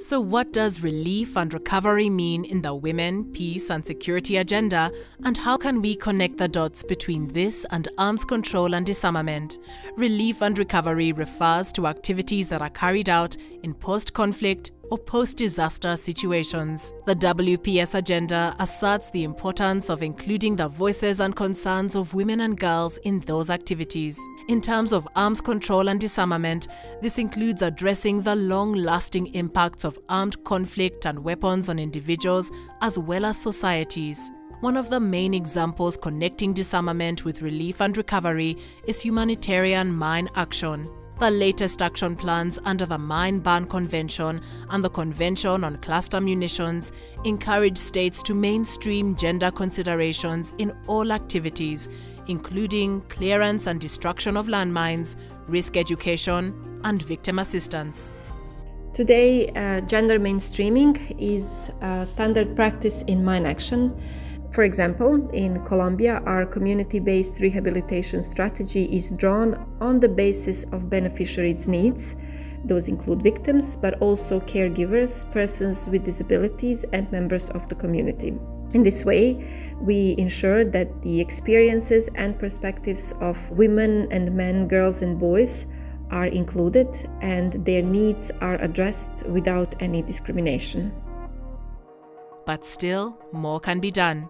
So, what does relief and recovery mean in the women, peace, and security agenda, and how can we connect the dots between this and arms control and disarmament? Relief and recovery refers to activities that are carried out in post conflict, or post-disaster situations. The WPS agenda asserts the importance of including the voices and concerns of women and girls in those activities. In terms of arms control and disarmament, this includes addressing the long-lasting impacts of armed conflict and weapons on individuals as well as societies. One of the main examples connecting disarmament with relief and recovery is humanitarian mine action. The latest action plans under the Mine Ban Convention and the Convention on Cluster Munitions encourage states to mainstream gender considerations in all activities, including clearance and destruction of landmines, risk education, and victim assistance. Today, uh, gender mainstreaming is a standard practice in mine action for example, in Colombia, our community based rehabilitation strategy is drawn on the basis of beneficiaries' needs. Those include victims, but also caregivers, persons with disabilities, and members of the community. In this way, we ensure that the experiences and perspectives of women and men, girls and boys are included and their needs are addressed without any discrimination. But still, more can be done.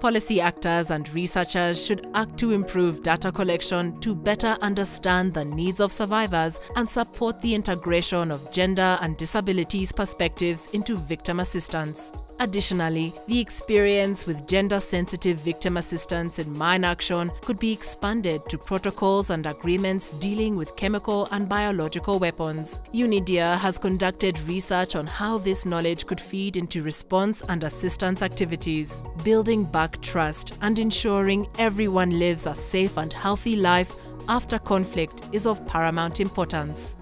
Policy actors and researchers should act to improve data collection to better understand the needs of survivors and support the integration of gender and disabilities perspectives into victim assistance. Additionally, the experience with gender-sensitive victim assistance in mine action could be expanded to protocols and agreements dealing with chemical and biological weapons. UNIDIR has conducted research on how this knowledge could feed into response and assistance activities, building back trust and ensuring everyone lives a safe and healthy life after conflict is of paramount importance.